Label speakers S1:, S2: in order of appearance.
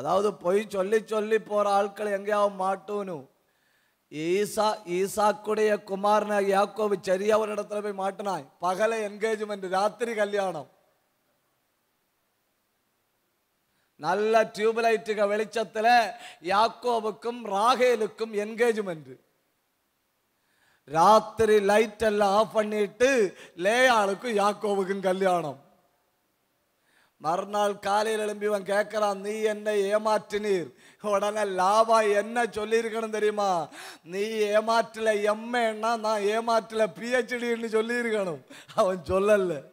S1: அதாவது போய் சொல்லி சொல்லி போற ஆட்கள் எங்கேயாவது மாட்டணும் ஈசா ஈசாக்குடைய குமாரனாக யாக்கோபு சரியா ஒரு இடத்துல போய் மாட்டினாய். பகல என்கேஜ்மெண்ட் ராத்திரி கல்யாணம். நல்ல டியூப்லைட்டுக வெளிச்சத்துல யாக்கோபுக்கும் ராகேலுக்கும் என்கேஜ்மெண்ட் ராத்திரி லைட் எல்லாம் ஆஃப் பண்ணிட்டு லேயாளுக்கும் யாக்கோபுக்கும் கல்யாணம். மறுநாள் காலையில் எழும்பி இவன் கேட்குறான் நீ என்னை ஏமாற்றினீர். உடனே லாபா என்ன சொல்லியிருக்கணும் தெரியுமா? நீ ஏமாற்றல எம்ஏன்னா நான் ஏமாற்றல பிஹெச்டின்னு சொல்லியிருக்கணும். அவன் சொல்லலை.